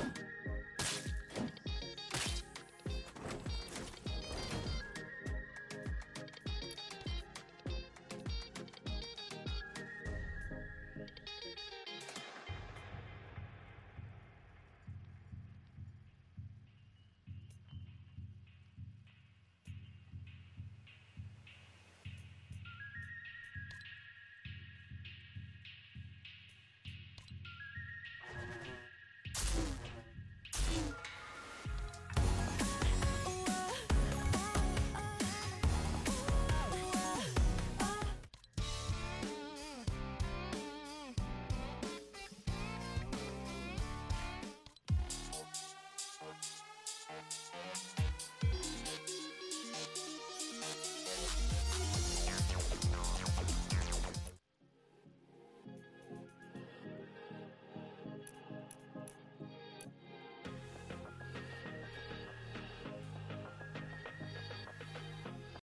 up.